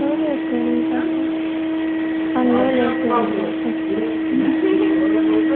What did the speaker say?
böyle söyleyeceğim. Sen böyle söyleyeceksin.